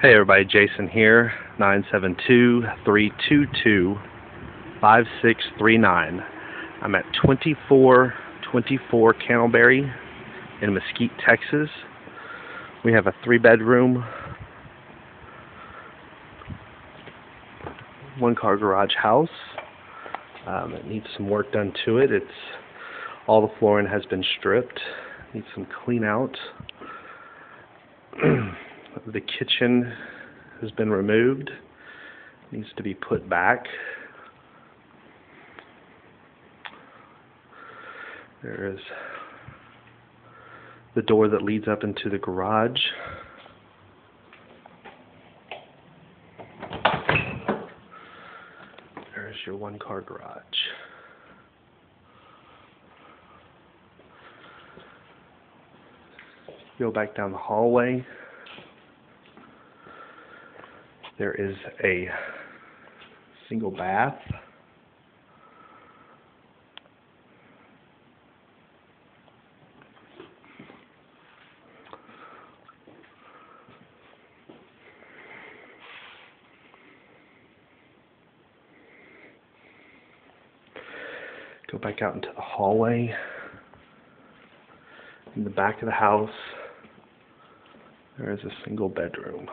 Hey everybody, Jason here, 972-322-5639. I'm at 2424 Candleberry in Mesquite, Texas. We have a three bedroom, one car garage house. Um, it needs some work done to it. It's all the flooring has been stripped. Needs some clean out. the kitchen has been removed. Needs to be put back. There is the door that leads up into the garage. There's your one car garage. Go back down the hallway. There is a single bath. Go back out into the hallway. In the back of the house, there is a single bedroom.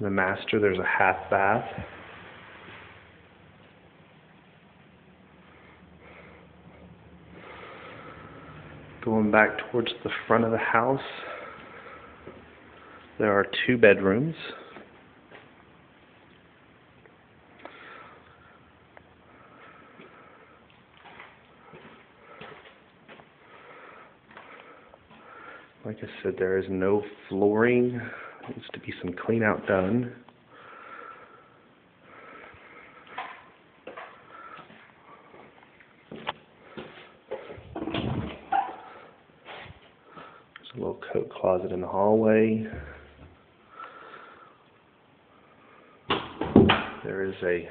In the master, there's a half bath. Going back towards the front of the house, there are two bedrooms. Like I said, there is no flooring. Needs to be some clean out done. There's a little coat closet in the hallway. There is a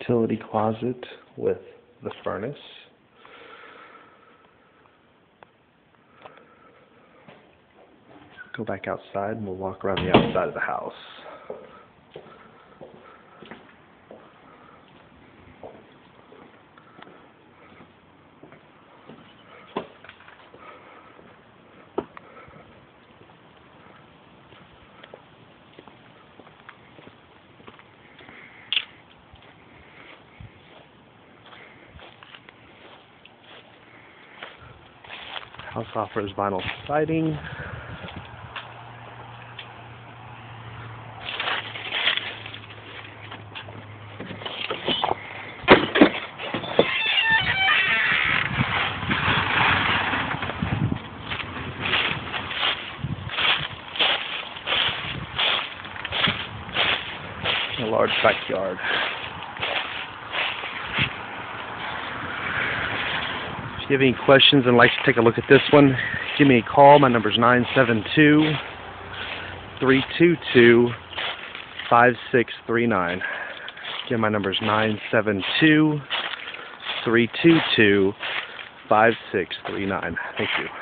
utility closet with the furnace. Go back outside and we'll walk around the outside of the house. House offers vinyl siding. Large backyard. If you have any questions and like to take a look at this one, give me a call. My number is 972 322 5639. Again, my number is 972 322 5639. Thank you.